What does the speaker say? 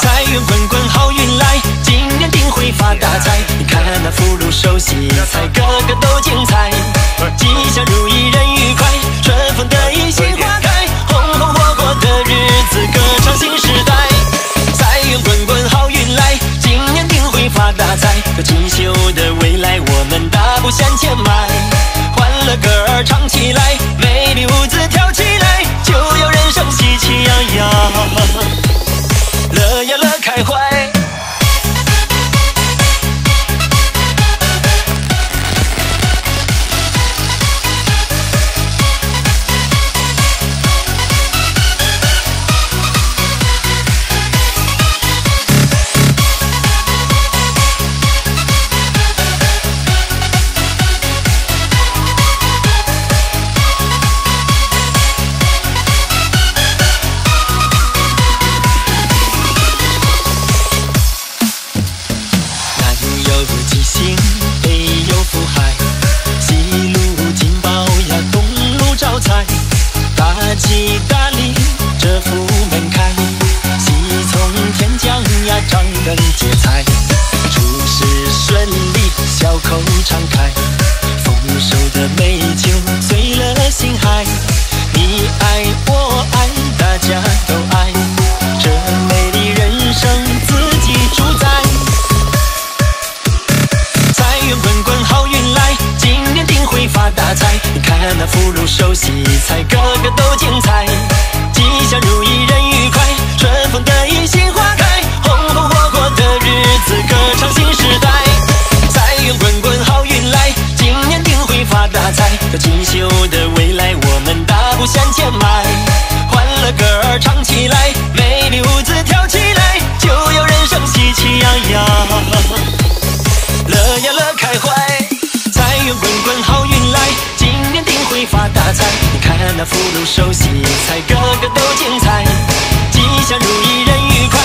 财源滚滚好运来，今年定会发大财。你看那福禄寿喜财，个个都精彩。吉祥如意人愉快，春风得意杏花开，红红火火的日子，歌唱新时代。财源滚滚好运来，今年定会发大财。可锦绣的未来，我们大步向前迈。欢乐歌儿唱起来，美酒醉了心海，你爱我爱，大家都爱，这美丽人生自己主宰。财源滚滚好运来，今年定会发大财。你看那福禄寿喜财，个个都精彩。吉祥如意人愉快，向前迈。欢乐歌儿唱起来，美丽舞姿跳起来，就要人生喜气洋洋。乐呀乐开怀，财源滚滚好运来，今年定会发大财。你看那福禄寿喜财，个个都精彩。吉祥如意人愉快，